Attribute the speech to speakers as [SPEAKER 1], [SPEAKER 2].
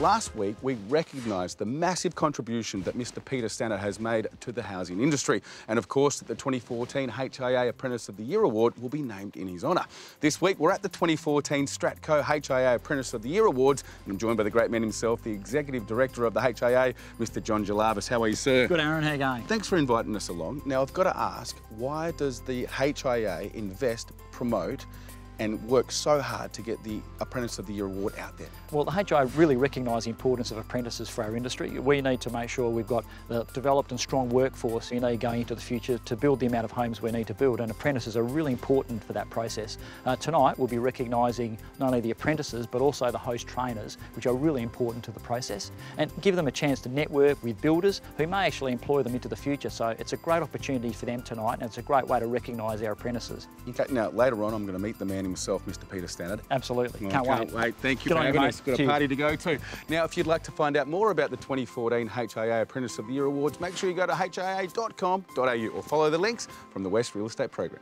[SPEAKER 1] Last week, we recognised the massive contribution that Mr Peter Stannard has made to the housing industry. And of course, the 2014 HIA Apprentice of the Year Award will be named in his honour. This week, we're at the 2014 Stratco HIA Apprentice of the Year Awards. And I'm joined by the great man himself, the Executive Director of the HIA, Mr John Gelavis. How are you, sir?
[SPEAKER 2] Good, Aaron. How are you going?
[SPEAKER 1] Thanks for inviting us along. Now, I've got to ask, why does the HIA invest, promote, and work so hard to get the Apprentice of the Year award out there?
[SPEAKER 2] Well, the HIA really recognise the importance of apprentices for our industry. We need to make sure we've got a developed and strong workforce you know, going into the future to build the amount of homes we need to build, and apprentices are really important for that process. Uh, tonight, we'll be recognising not only the apprentices, but also the host trainers, which are really important to the process, and give them a chance to network with builders who may actually employ them into the future. So it's a great opportunity for them tonight, and it's a great way to recognise our apprentices.
[SPEAKER 1] Okay, now later on, I'm going to meet the man himself, Mr. Peter Stannard.
[SPEAKER 2] Absolutely.
[SPEAKER 1] Can't,
[SPEAKER 2] can't
[SPEAKER 1] wait. wait. Thank you
[SPEAKER 2] Good
[SPEAKER 1] for having
[SPEAKER 2] you,
[SPEAKER 1] us. Got
[SPEAKER 2] Cheers.
[SPEAKER 1] a party to go to. Now, if you'd like to find out more about the 2014 HIA Apprentice of the Year Awards, make sure you go to hia.com.au or follow the links from the West Real Estate Program.